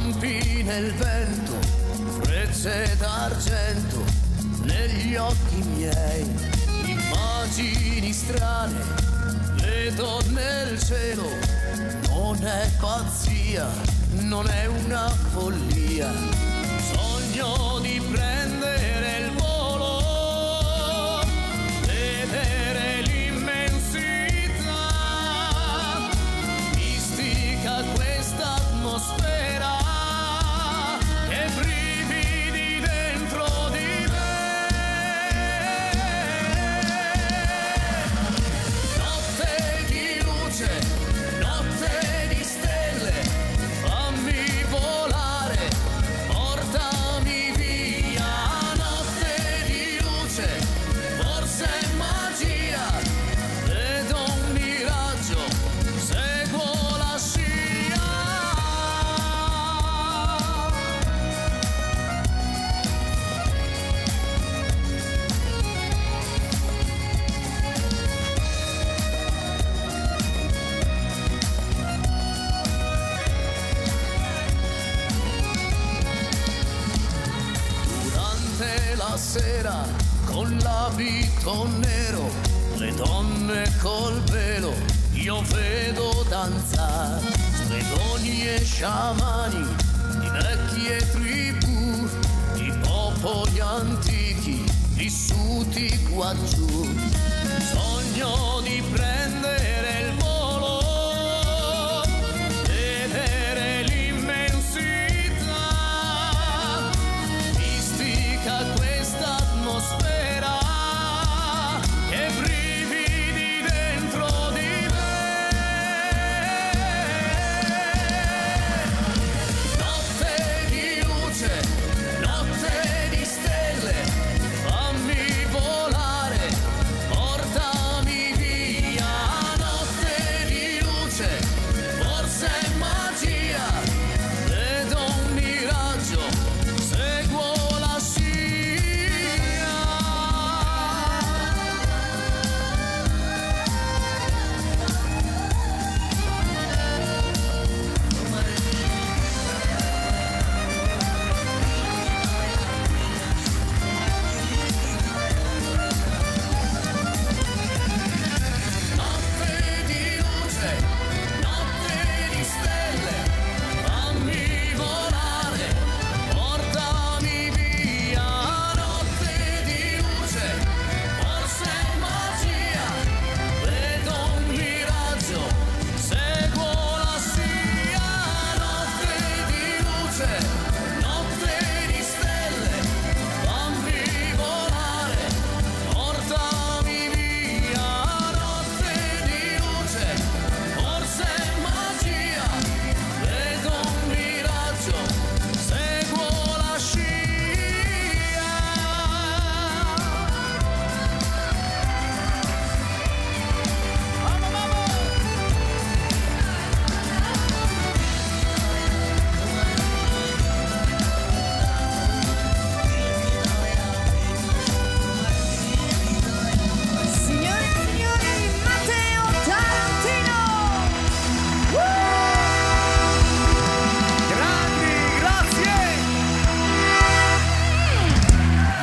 lampi nel vento, frecce d'argento negli occhi miei, immagini strane, vedo nel cielo, non è pazzia, non è una follia, sogno di prendere sera con l'abito nero, le donne col velo, io vedo danzare stregoni e sciamani di vecchie tribù, di popoli antichi vissuti qua giù. Sogno di prendere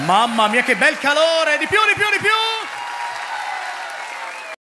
Mamma mia che bel calore, di più, di più, di più!